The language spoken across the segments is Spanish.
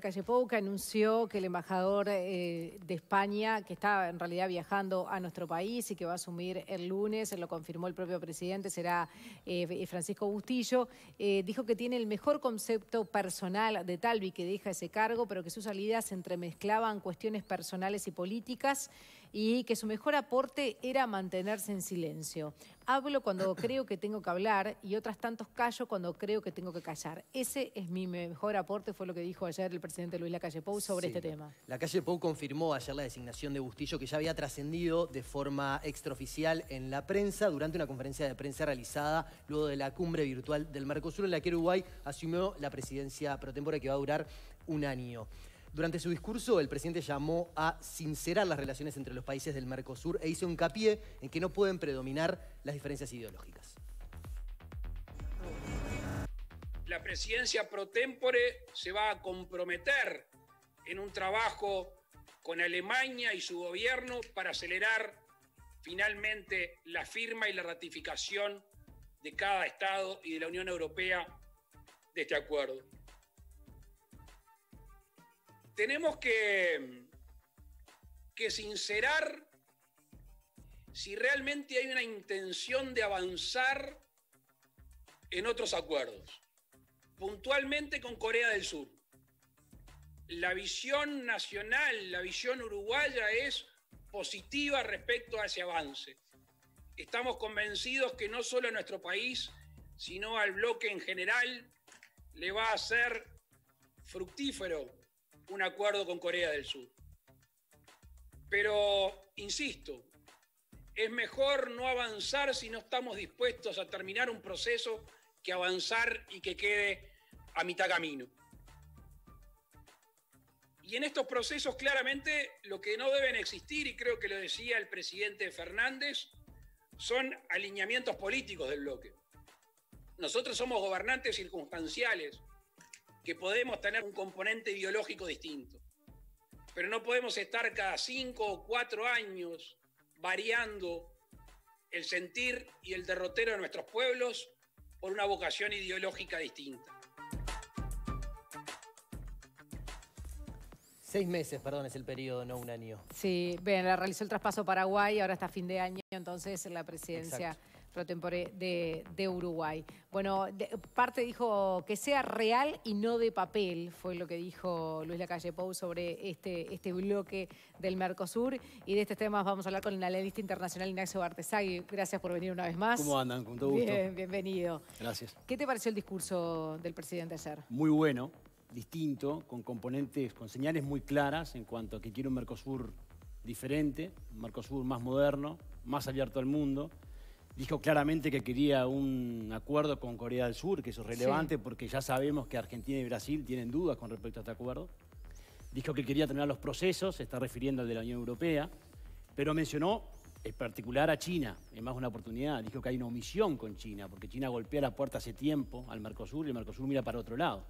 Lacalle Pou, anunció que el embajador eh, de España, que está en realidad viajando a nuestro país y que va a asumir el lunes, lo confirmó el propio presidente, será eh, Francisco Bustillo, eh, dijo que tiene el mejor concepto personal de Talvi, que deja ese cargo, pero que sus salidas se entremezclaban cuestiones personales y políticas y que su mejor aporte era mantenerse en silencio. Hablo cuando creo que tengo que hablar y otras tantos callo cuando creo que tengo que callar. Ese es mi mejor aporte, fue lo que dijo ayer el presidente Luis Lacalle Pou sobre este tema. Lacalle Pou confirmó ayer la designación de Bustillo que ya había trascendido de forma extraoficial en la prensa durante una conferencia de prensa realizada luego de la cumbre virtual del Mercosur en la que Uruguay asumió la presidencia pro que va a durar un año. Durante su discurso, el presidente llamó a sincerar las relaciones entre los países del Mercosur e hizo hincapié en que no pueden predominar las diferencias ideológicas. La presidencia pro se va a comprometer en un trabajo con Alemania y su gobierno para acelerar finalmente la firma y la ratificación de cada Estado y de la Unión Europea de este acuerdo tenemos que, que sincerar si realmente hay una intención de avanzar en otros acuerdos, puntualmente con Corea del Sur. La visión nacional, la visión uruguaya es positiva respecto a ese avance. Estamos convencidos que no solo a nuestro país, sino al bloque en general, le va a ser fructífero un acuerdo con Corea del Sur. Pero, insisto, es mejor no avanzar si no estamos dispuestos a terminar un proceso que avanzar y que quede a mitad camino. Y en estos procesos claramente lo que no deben existir, y creo que lo decía el presidente Fernández, son alineamientos políticos del bloque. Nosotros somos gobernantes circunstanciales, que podemos tener un componente ideológico distinto, pero no podemos estar cada cinco o cuatro años variando el sentir y el derrotero de nuestros pueblos por una vocación ideológica distinta. Seis meses, perdón, es el periodo, no un año. Sí, bien, realizó el traspaso Paraguay, ahora está fin de año, entonces la presidencia pro de, de Uruguay. Bueno, parte dijo que sea real y no de papel, fue lo que dijo Luis Lacalle Pou sobre este, este bloque del Mercosur. Y de estos temas vamos a hablar con el analista internacional Ignacio Bartesagui. Gracias por venir una vez más. ¿Cómo andan? Con todo gusto. Bien, bienvenido. Gracias. ¿Qué te pareció el discurso del presidente ayer? Muy bueno, distinto, con componentes, con señales muy claras en cuanto a que quiere un Mercosur diferente, un Mercosur más moderno, más abierto al mundo dijo claramente que quería un acuerdo con Corea del Sur, que eso es relevante porque ya sabemos que Argentina y Brasil tienen dudas con respecto a este acuerdo. Dijo que quería terminar los procesos, se está refiriendo al de la Unión Europea, pero mencionó en particular a China, en más una oportunidad. Dijo que hay una omisión con China, porque China golpea la puerta hace tiempo al Mercosur y el Mercosur mira para otro lado.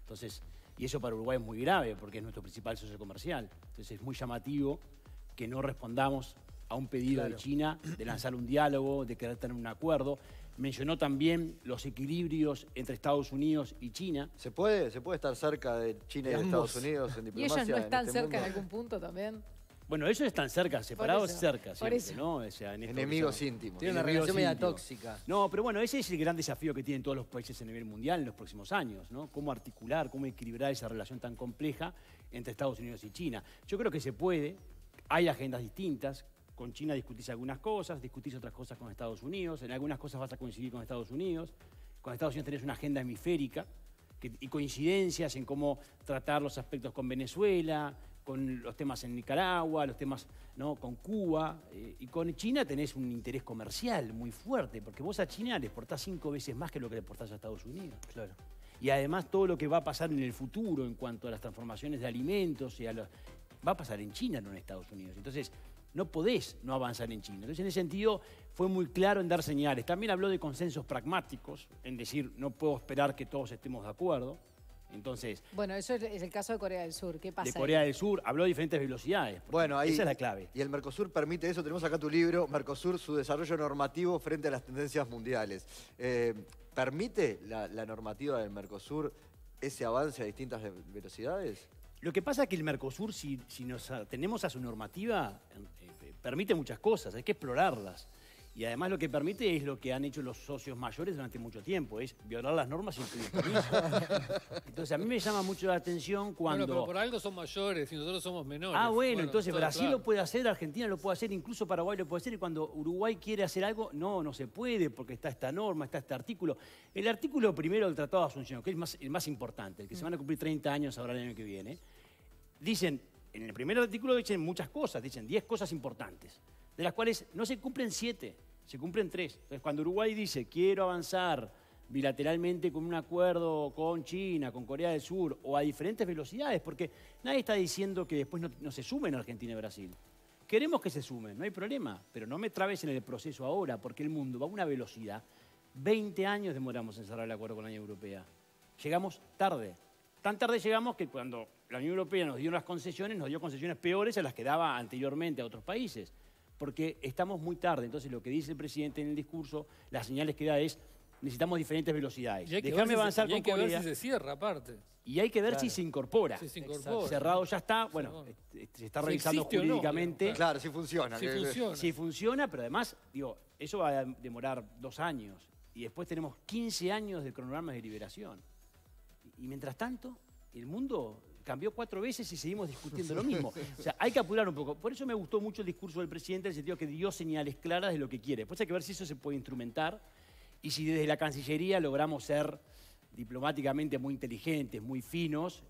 Entonces, y eso para Uruguay es muy grave, porque es nuestro principal socio comercial. Entonces es muy llamativo que no respondamos a un pedido de China de lanzar un diálogo, de querer tener un acuerdo. Mencionó también los equilibrios entre Estados Unidos y China. ¿Se puede, se puede estar cerca de China y de Estados Unidos en diplomacia? ¿Y ellos no están este cerca en algún punto también? Bueno, ellos están cerca, separados cerca, siempre, ¿no? Enemigos íntimos. Tiene una relación media tóxica. No, pero bueno, ese es el gran desafío que tienen todos los países a nivel mundial en los próximos años, ¿no? Cómo articular, cómo equilibrar esa relación tan compleja entre Estados Unidos y China. Yo creo que se puede, hay agendas distintas, con China discutís algunas cosas, discutís otras cosas con Estados Unidos, en algunas cosas vas a coincidir con Estados Unidos, con Estados Unidos tenés una agenda hemisférica y coincidencias en cómo tratar los aspectos con Venezuela, con los temas en Nicaragua, los temas ¿no? con Cuba, eh, y con China tenés un interés comercial muy fuerte, porque vos a China le exportás cinco veces más que lo que le exportás a Estados Unidos. Claro. Y además todo lo que va a pasar en el futuro en cuanto a las transformaciones de alimentos y a va a pasar en China, no en Estados Unidos. Entonces, no podés no avanzar en China. Entonces, en ese sentido, fue muy claro en dar señales. También habló de consensos pragmáticos, en decir, no puedo esperar que todos estemos de acuerdo. Entonces... Bueno, eso es el caso de Corea del Sur. ¿Qué pasa De Corea del Sur, habló de diferentes velocidades. Bueno, ahí, esa es la clave. Y el Mercosur permite eso. Tenemos acá tu libro, Mercosur, su desarrollo normativo frente a las tendencias mundiales. Eh, ¿Permite la normativa del Mercosur ese avance a distintas ve- velocidades? Lo que pasa es que el Mercosur, si, si nos atenemos a su normativa, permite muchas cosas, hay que explorarlas. Y además lo que permite es lo que han hecho los socios mayores durante mucho tiempo, es violar las normas sin pedir permiso. Entonces a mí me llama mucho la atención cuando... Bueno, pero por algo son mayores y nosotros somos menores. Ah, bueno, entonces Brasil claro. lo puede hacer, Argentina lo puede hacer, incluso Paraguay lo puede hacer, y cuando Uruguay quiere hacer algo, no, no se puede, porque está esta norma, está este artículo. El artículo primero del Tratado de Asunción, que es más- el más importante, el que se van a cumplir 30 años ahora el año que viene, dicen, en el primer artículo dicen muchas cosas, dicen 10 cosas importantes, de las cuales no se cumplen 7, se cumplen 3. Entonces, cuando Uruguay dice, quiero avanzar bilateralmente con un acuerdo con China, con Corea del Sur, o a diferentes velocidades, porque nadie está diciendo que después no, no se sumen Argentina y Brasil. Queremos que se sumen, no hay problema, pero no me trabes en el proceso ahora, porque el mundo va a una velocidad. 20 años demoramos en cerrar el acuerdo con la Unión Europea. Llegamos tarde. Tan tarde llegamos que cuando la Unión Europea nos dio las concesiones, nos dio concesiones peores a las que daba anteriormente a otros países. Porque estamos muy tarde. Entonces, lo que dice el presidente en el discurso, las señales que da es, necesitamos diferentes velocidades. Y hay que Déjame ver si avanzar y hay con que ver si se cierra aparte. Y hay que ver si se incorpora. Si se incorpora. Cerrado ya está, bueno, bueno. eh, se está Si revisando no, jurídicamente. Claro, sí funciona. Si funciona. Sí funciona, pero además, digo, eso va a demorar dos años. Y después tenemos 15 años de cronogramas de liberación. Y mientras tanto, el mundo cambió cuatro veces y seguimos discutiendo lo mismo. O sea, hay que apurar un poco. Por eso me gustó mucho el discurso del presidente, en el sentido que dio señales claras de lo que quiere. Después hay que ver si eso se puede instrumentar y si desde la Cancillería logramos ser diplomáticamente muy inteligentes, muy finos,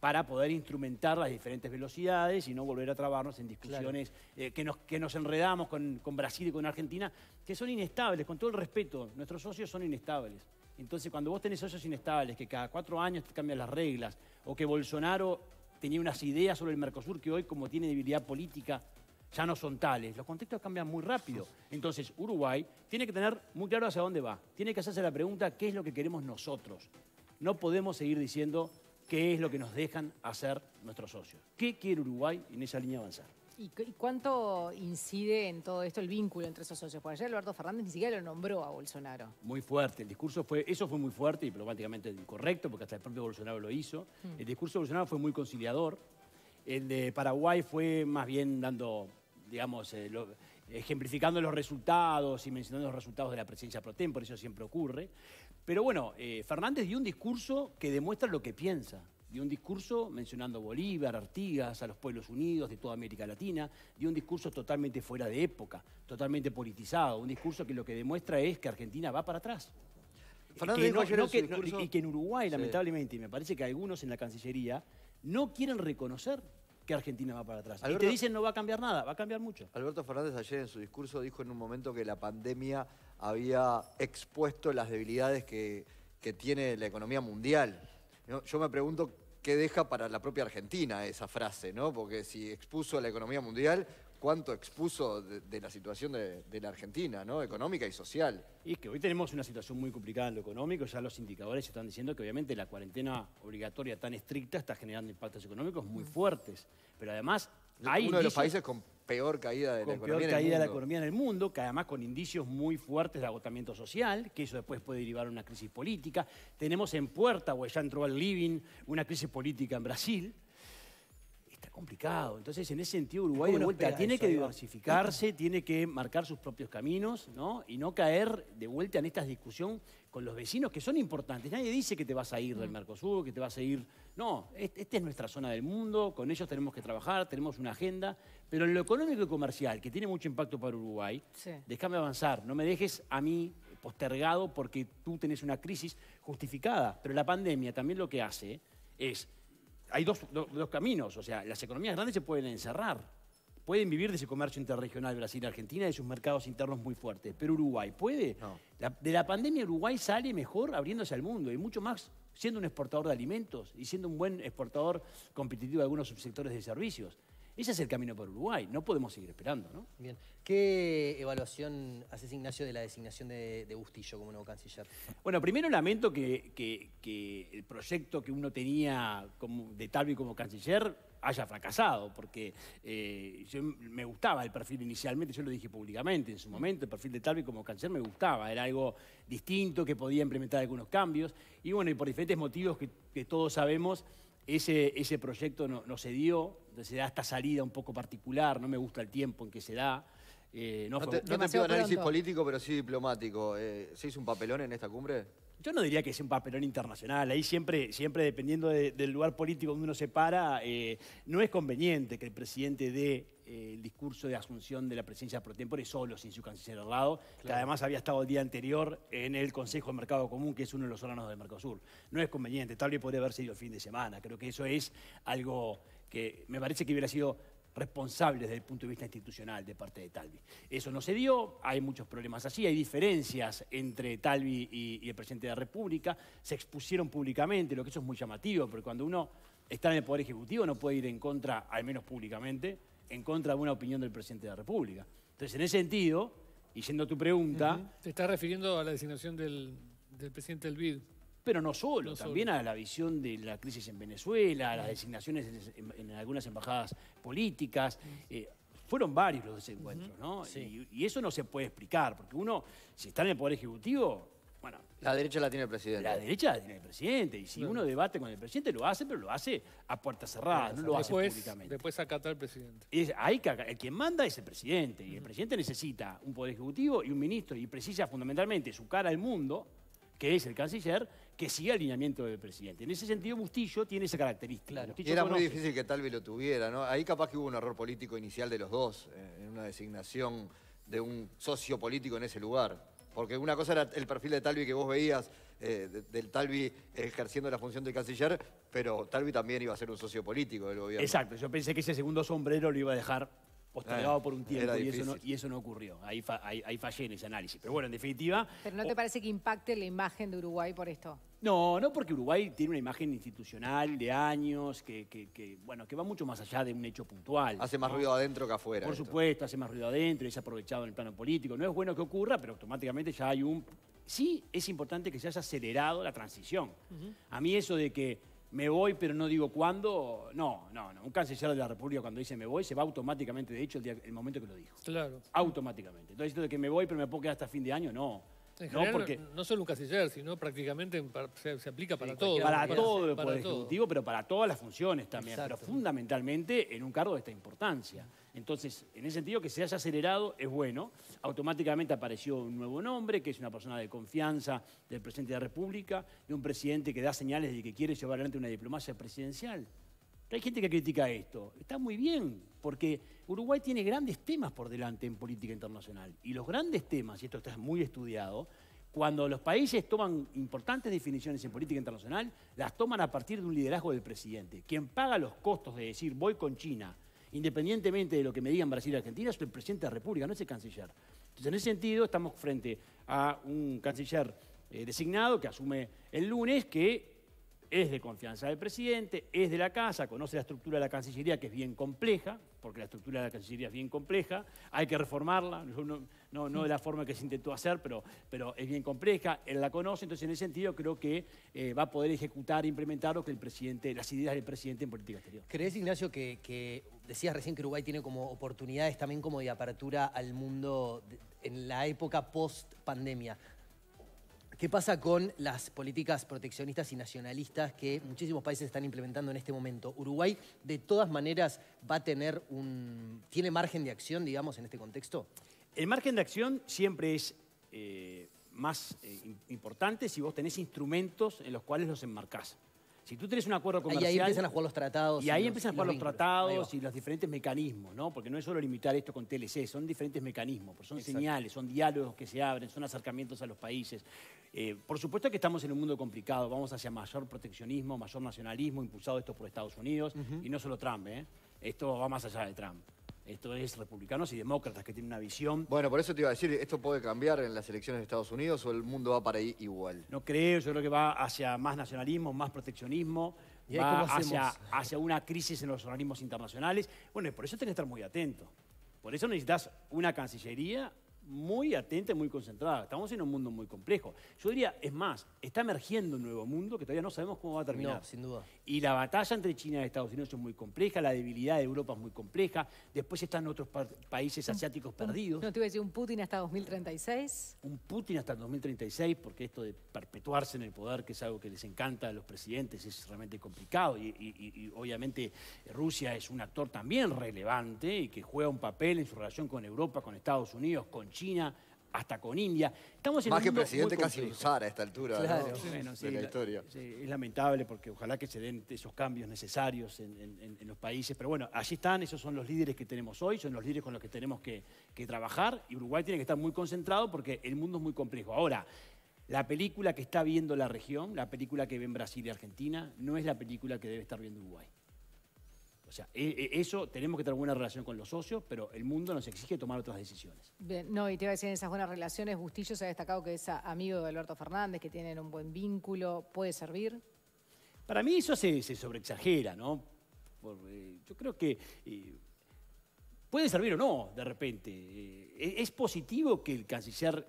para poder instrumentar las diferentes velocidades y no volver a trabarnos en discusiones eh, que, nos, que nos enredamos con, con Brasil y con Argentina, que son inestables, con todo el respeto, nuestros socios son inestables. Entonces, cuando vos tenés socios inestables, que cada cuatro años te cambian las reglas, o que Bolsonaro tenía unas ideas sobre el Mercosur que hoy, como tiene debilidad política, ya no son tales. Los contextos cambian muy rápido. Entonces, Uruguay tiene que tener muy claro hacia dónde va. Tiene que hacerse la pregunta, ¿qué es lo que queremos nosotros? No podemos seguir diciendo qué es lo que nos dejan hacer nuestros socios. ¿Qué quiere Uruguay en esa línea avanzar? ¿Y, cu- y cuánto incide en todo esto el vínculo entre esos socios? Porque ayer Alberto Fernández ni siquiera lo nombró a Bolsonaro. Muy fuerte. El discurso fue, eso fue muy fuerte y diplomáticamente incorrecto, porque hasta el propio Bolsonaro lo hizo. El discurso de Bolsonaro fue muy conciliador. El de Paraguay fue más bien dando, digamos, eh, lo- ejemplificando los resultados y mencionando los resultados de la presidencia pro tempore, eso siempre ocurre. Pero bueno, eh, Fernández dio un discurso que demuestra lo que piensa. Dio un discurso mencionando a Bolívar, Artigas, a los pueblos unidos de toda América Latina. Dio un discurso totalmente fuera de época, totalmente politizado. Un discurso que lo que demuestra es que Argentina va para atrás. Fernández Que no- no no- y que en Uruguay, Sí. lamentablemente, y me parece que algunos en la Cancillería no quieren reconocer que Argentina va para atrás. Y Alberto- te dicen no va a cambiar nada, va a cambiar mucho. Alberto Fernández ayer en su discurso dijo en un momento que la pandemia había expuesto las debilidades que, que tiene la economía mundial. ¿No? Yo me pregunto qué deja para la propia Argentina esa frase, ¿no? Porque si expuso la economía mundial, ¿cuánto expuso de, de la situación de, de la Argentina, ¿no? Económica y social. Y es que hoy tenemos una situación muy complicada en lo económico, ya los indicadores están diciendo que obviamente la cuarentena obligatoria tan estricta está generando impactos económicos muy fuertes. Pero además hay Uno de los países con peor caída de la con economía peor en el caída de la economía en el mundo, que además con indicios muy fuertes de agotamiento social, que eso después puede derivar en una crisis política. Tenemos en puerta, o ya entró al living, una crisis política en Brasil. Está complicado. Entonces, en ese sentido, Uruguay ¿Cómo de nos vuelta pega tiene eso, que diversificarse, tiene que marcar sus propios caminos, ¿no? Y no caer de vuelta en esta discusión con los vecinos que son importantes. Nadie dice que te vas a ir del Mercosur, que te vas a ir. No, est- esta es nuestra zona del mundo, con ellos tenemos que trabajar, tenemos una agenda, pero en lo económico y comercial, que tiene mucho impacto para Uruguay, Sí. déjame avanzar, no me dejes a mí postergado porque tú tenés una crisis justificada. Pero la pandemia también lo que hace es, hay dos, do- dos caminos, o sea, las economías grandes se pueden encerrar, pueden vivir de ese comercio interregional Brasil-Argentina y de sus mercados internos muy fuertes, pero Uruguay puede. No. La- de la pandemia Uruguay sale mejor abriéndose al mundo y mucho más siendo un exportador de alimentos y siendo un buen exportador competitivo de algunos subsectores de servicios. Ese es el camino para Uruguay, no podemos seguir esperando, ¿no? Bien. ¿Qué evaluación haces, Ignacio, de la designación de, de Bustillo como nuevo canciller? Bueno, primero lamento que, que- que el proyecto que uno tenía como, de Talvi como canciller haya fracasado, porque eh, yo- me gustaba el perfil inicialmente, yo lo dije públicamente en su momento, el perfil de Talvi como canciller me gustaba, era algo distinto, que podía implementar algunos cambios, y bueno, y por diferentes motivos que, que todos sabemos, ese, ese proyecto no, no se dio, se da esta salida un poco particular, no me gusta el tiempo en que se da. eh, no No fue- te, no te pido análisis pronto. político, pero sí diplomático. Eh, ¿Se hizo un papelón en esta cumbre? Yo no diría que sea un papelón internacional. Ahí siempre, siempre dependiendo de- del lugar político donde uno se para, eh, no es conveniente que el presidente dé eh, el discurso de asunción de la presidencia pro tempore solo, sin su canciller al lado, que además había estado el día anterior en el Consejo de Mercado Común, que es uno de los órganos de Mercosur. No es conveniente, tal vez podría haber sido el fin de semana. Creo que eso es algo que me parece que hubiera sido responsable desde el punto de vista institucional de parte de Talvi. Eso no se dio, hay muchos problemas así, hay diferencias entre Talvi y, y el presidente de la República, se expusieron públicamente, lo que eso es muy llamativo, porque cuando uno está en el Poder Ejecutivo no puede ir en contra, al menos públicamente, en contra de una opinión del presidente de la República. Entonces, en ese sentido, y yendo a tu pregunta, Te estás refiriendo a la designación del, del presidente del BID. pero no solo, No también solo. a la visión de la crisis en Venezuela, a las designaciones en, en algunas embajadas políticas. eh, fueron varios los desencuentros, ¿no? Y, y eso no se puede explicar, porque uno, si está en el Poder Ejecutivo, bueno, La derecha la tiene el presidente. la derecha la tiene el presidente, y si uno debate con el presidente, lo hace, pero lo hace a puertas cerradas, no lo hace públicamente. después acata al presidente. Es- hay que, el quien manda es el presidente, y el presidente necesita un poder ejecutivo y un ministro, y precisa fundamentalmente su cara al mundo, que es el canciller, que siga el lineamiento del presidente. En ese sentido, Bustillo tiene esa característica. Claro. Era muy difícil que Talvi lo tuviera, ¿no? Ahí capaz que hubo un error político inicial de los dos, eh, en una designación de un socio político en ese lugar. Porque una cosa era el perfil de Talvi que vos veías, eh, de- del Talvi ejerciendo la función de canciller, pero Talvi también iba a ser un socio político del gobierno. Exacto, yo pensé que ese segundo sombrero lo iba a dejar postergado Eh, por un tiempo y eso, no, difícil. y eso no ocurrió. Ahí, fa- ahí- ahí fallé en ese análisis. Pero bueno, en definitiva... Pero ¿no te parece que impacte la imagen de Uruguay por esto? No, no porque Uruguay tiene una imagen institucional de años que, que- que, bueno, que va mucho más allá de un hecho puntual. Hace más ¿no? ruido adentro que afuera. Por esto. supuesto, hace más ruido adentro y es aprovechado en el plano político. No es bueno que ocurra, pero automáticamente ya hay un... Sí es importante que se haya acelerado la transición. A mí eso de que me voy pero no digo cuándo, no, no, no. Un canciller de la República cuando dice me voy se va automáticamente, de hecho, el, día- el momento que lo dijo. Claro. Automáticamente. Entonces esto de que me voy pero me puedo quedar hasta fin de año, no. En No, general, porque... no solo un canciller, sino prácticamente se, se aplica para todo. Para todo el para Poder todo. Ejecutivo, pero para todas las funciones también, Exacto. pero fundamentalmente en un cargo de esta importancia. Entonces, en ese sentido, que se haya acelerado es bueno. Automáticamente apareció un nuevo nombre, que es una persona de confianza del presidente de la República, de un presidente que da señales de que quiere llevar adelante una diplomacia presidencial. Hay gente que critica esto. Está muy bien, porque Uruguay tiene grandes temas por delante en política internacional. Y los grandes temas, y esto está muy estudiado, cuando los países toman importantes definiciones en política internacional, las toman a partir de un liderazgo del presidente. Quien paga los costos de decir voy con China, independientemente de lo que me digan Brasil y Argentina, es el presidente de la República, no es el canciller. Entonces, en ese sentido, estamos frente a un canciller eh, designado que asume el lunes, que es de confianza del presidente, es de la casa, conoce la estructura de la Cancillería, que es bien compleja, porque la estructura de la Cancillería es bien compleja, hay que reformarla, no- no de la forma que se intentó hacer, pero, pero es bien compleja, él la conoce, entonces en ese sentido creo que eh, va a poder ejecutar e implementar lo que el presidente, las ideas del presidente en política exterior. ¿Crees, Ignacio, que, que decías recién que Uruguay tiene como oportunidades también como de apertura al mundo en la época post-pandemia? ¿Qué pasa con las políticas proteccionistas y nacionalistas que muchísimos países están implementando en este momento? ¿Uruguay de todas maneras va a tener un... tiene margen de acción, digamos, en este contexto? El margen de acción siempre es eh, más eh, im- importante si vos tenés instrumentos en los cuales los enmarcás. Si tú tenés un acuerdo comercial... ahí empiezan a jugar los tratados. Y ahí los- empiezan a jugar los tratados y los diferentes mecanismos, ¿no? Porque no es solo limitar esto con TLC, son diferentes mecanismos, son Exacto. señales, son diálogos que se abren, son acercamientos a los países. Eh, por supuesto que estamos en un mundo complicado, vamos hacia mayor proteccionismo, mayor nacionalismo, impulsado esto por Estados Unidos, y no solo Trump, ¿eh? Esto va más allá de Trump. Esto es republicanos y demócratas que tienen una visión Bueno, por eso te iba a decir, ¿esto puede cambiar en las elecciones de Estados Unidos o el mundo va para ahí igual? No creo, yo creo que va hacia más nacionalismo, más proteccionismo. ¿Y va hacia, hacia una crisis en los organismos internacionales. Bueno, y por eso tenés que estar muy atento. Por eso necesitas una cancillería muy atenta y muy concentrada. Estamos en un mundo muy complejo. Yo diría, es más, está emergiendo un nuevo mundo que todavía no sabemos cómo va a terminar. No, sin duda. Y la batalla entre China y Estados Unidos es muy compleja, la debilidad de Europa es muy compleja, después están otros pa- países asiáticos perdidos. No te iba a decir un Putin hasta 2036. Un Putin hasta el 2036, porque esto de perpetuarse en el poder, que es algo que les encanta a los presidentes, es realmente complicado. Y, y- y- y obviamente Rusia es un actor también relevante y que juega un papel en su relación con Europa, con Estados Unidos, con China, hasta con India. Estamos en Más un que presidente, casi usar a esta altura ¿no? Claro. Bueno, sí, de la la- historia. sí, es lamentable porque ojalá que se den esos cambios necesarios en, en- en- en los países. Pero bueno, allí están, esos son los líderes que tenemos hoy, son los líderes con los que tenemos que, que trabajar. Y Uruguay tiene que estar muy concentrado porque el mundo es muy complejo. Ahora, la película que está viendo la región, la película que ven Brasil y Argentina, no es la película que debe estar viendo Uruguay. O sea, e- e- eso tenemos que tener buena relación con los socios, pero el mundo nos exige tomar otras decisiones. Bien, no, y te iba a decir, en esas buenas relaciones, Bustillo se ha destacado que es amigo de Alberto Fernández, que tienen un buen vínculo, puede servir. Para mí eso se, se sobreexagera, ¿no? Por, eh, yo creo que eh, puede servir o no, de repente. Eh, ¿es- ¿Es positivo que el canciller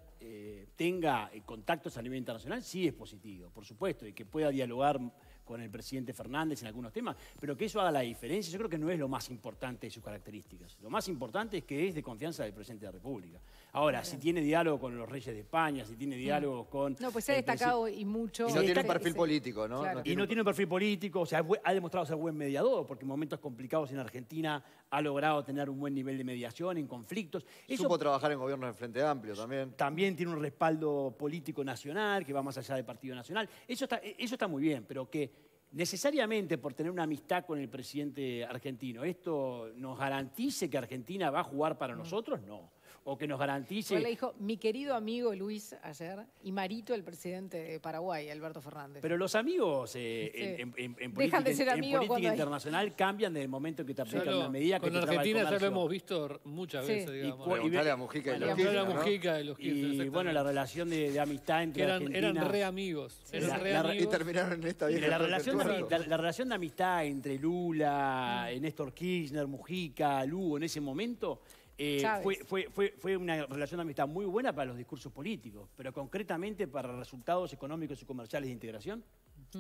tenga contactos a nivel internacional? Sí es positivo, por supuesto, y que pueda dialogar con el presidente Fernández en algunos temas, pero que eso haga la diferencia, yo creo que no es lo más importante de sus características. Lo más importante es que es de confianza del presidente de la República. Ahora, si tiene diálogo con los reyes de España, si tiene diálogo con... No, pues se ha destacado y mucho. Y no tiene un perfil político, ¿no? Claro. No Y no tiene un perfil político, o sea, ha demostrado ser buen mediador, porque en momentos complicados en Argentina ha logrado tener un buen nivel de mediación en conflictos. Eso Supo trabajar en gobiernos del Frente Amplio también. también tiene un respaldo político nacional, que va más allá del Partido Nacional. Eso está, eso está muy bien, pero que necesariamente por tener una amistad con el presidente argentino, esto nos garantice que Argentina va a jugar para nosotros, no. O que nos garantice... Igual le dijo mi querido amigo Luis ayer y Marito, el presidente de Paraguay, Alberto Fernández. Pero los amigos eh, Sí. en, en- en- política, de ser en política cuando hay- internacional cambian desde el momento que te aplican una medida que con te Argentina ya lo hemos visto muchas Sí. veces, Y digamos. cu- Preguntale a Mujica y Bueno, los Preguntale a Kirchner, ¿no? Mujica y los Kirchner, Y bueno, la relación de, de amistad entre que eran, Argentina... eran re amigos. Eran La- re la- amigos. Y terminaron en esta Mire, vieja la, relación de, la- la relación de amistad entre Lula, Néstor Kirchner, Mujica, Lugo en ese momento eh, fue, fue- fue- fue una relación de amistad muy buena para los discursos políticos, pero concretamente para resultados económicos y comerciales de integración,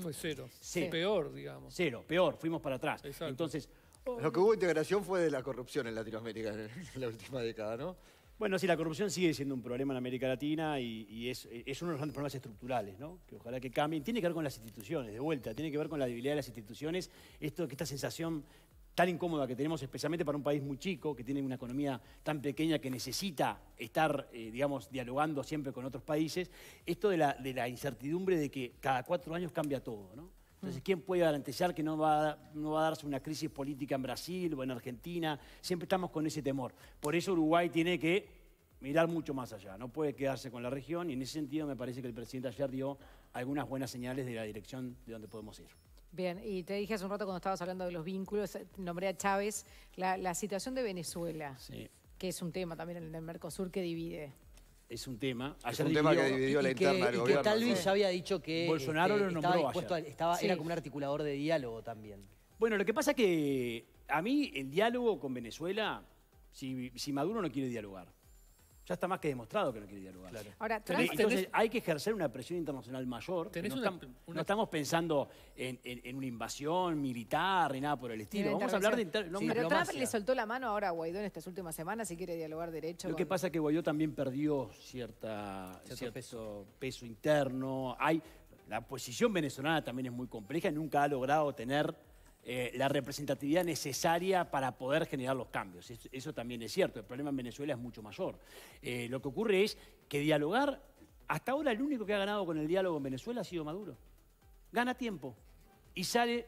Fue cero. Sí. Peor, digamos. cero, peor, fuimos para atrás. Exacto. Entonces, Lo que hubo integración fue de la corrupción en Latinoamérica en, en la última década, ¿no? Bueno, sí, la corrupción sigue siendo un problema en América Latina y, y es, es uno de los grandes problemas estructurales, ¿no? Que ojalá que cambien. Tiene que ver con las instituciones, de vuelta, tiene que ver con la debilidad de las instituciones. Esto, que esta sensación tan incómoda que tenemos, especialmente para un país muy chico, que tiene una economía tan pequeña que necesita estar, eh, digamos, dialogando siempre con otros países. Esto de la, de la incertidumbre de que cada cuatro años cambia todo, ¿no? Entonces, ¿quién puede garantizar que no va, a- no va a darse una crisis política en Brasil o en Argentina? Siempre estamos con ese temor. Por eso Uruguay tiene que mirar mucho más allá, no puede quedarse con la región y en ese sentido me parece que el presidente ayer dio algunas buenas señales de la dirección de donde podemos ir. Bien, y te dije hace un rato cuando estabas hablando de los vínculos, eh, nombré a Chávez, la, la situación de Venezuela, Sí, que es un tema también en el Mercosur que divide. es un tema. Es un tema que dividió la y que, interna del y que gobierno. Talvi ¿no? ya había dicho que Bolsonaro este, lo estaba nombró dispuesto a- ayer. estaba, Sí. era como un articulador de diálogo también. Bueno, lo que pasa es que a mí el diálogo con Venezuela, si, si Maduro no quiere dialogar, ya está más que demostrado que no quiere dialogar. Ahora, Entonces, Trump- entonces, hay que ejercer una presión internacional mayor. no, una- estam- una- no estamos pensando en, en- en una invasión militar ni nada por el estilo. Vamos a hablar de inter- no, Pero diplomacia. Trump le soltó la mano ahora a Guaidó en estas últimas semanas si quiere dialogar derecho. Lo que pasa es que Guaidó también perdió cierta, Cierto cierto, peso. interno. Hay, la posición venezolana también es muy compleja y nunca ha logrado tener eh, la representatividad necesaria para poder generar los cambios. Eso, también es cierto. El problema en Venezuela es mucho mayor. Eh, lo que ocurre es que dialogar, hasta ahora el único que ha ganado con el diálogo en Venezuela ha sido Maduro. Gana tiempo y sale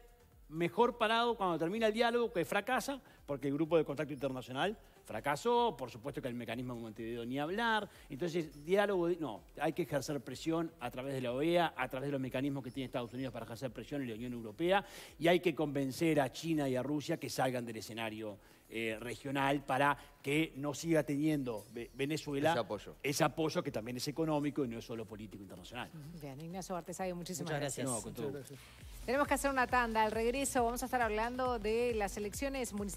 mejor parado cuando termina el diálogo que fracasa, porque el grupo de contacto internacional fracasó, por supuesto que el mecanismo de Montevideo ni hablar, entonces diálogo, no, hay que ejercer presión a través de la OEA, a través de los mecanismos que tiene Estados Unidos para ejercer presión en la Unión Europea, y hay que convencer a China y a Rusia que salgan del escenario eh, regional para que no siga teniendo Ve- Venezuela Ese apoyo. ese apoyo que también es económico y no es solo político internacional. Bien, Ignacio Bartesagui, muchísimas Muchas gracias. gracias. No, con Muchas gracias. Tenemos que hacer una tanda. Al regreso vamos a estar hablando de las elecciones municipales.